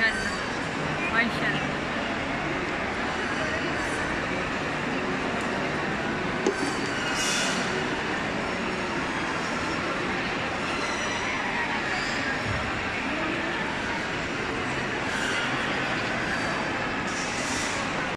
geldin. Ayşe.